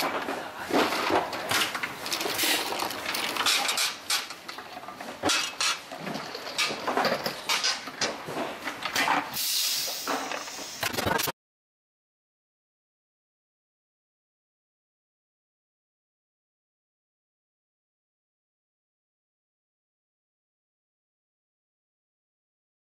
した